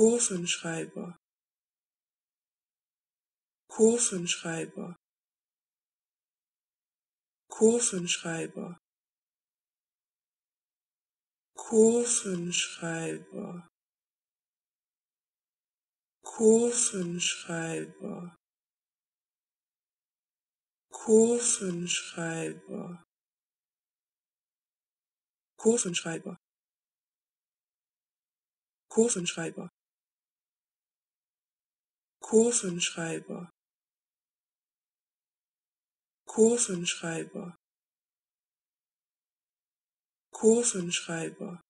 Kurvenschreiber. Kurvenschreiber. Kurvenschreiber. Kurvenschreiber. Kurvenschreiber. Kurvenschreiber. Kurvenschreiber. Kurvenschreiber Kurvenschreiber. Kurvenschreiber. Kurvenschreiber